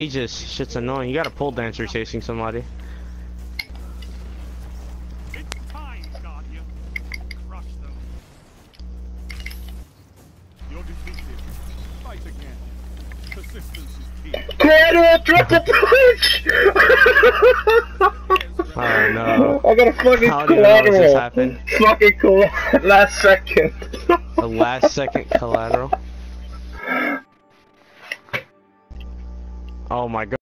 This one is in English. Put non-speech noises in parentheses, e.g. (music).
He just shit's annoying. You got a pole dancer chasing somebody. It's time, Guardian. Crush them. You're defeated. Fight again. Persistence is key. Collateral triple punch! Oh no. I got a fucking How do this collateral. happened? Fucking collateral. (laughs) Last second. The last second collateral. Oh my god.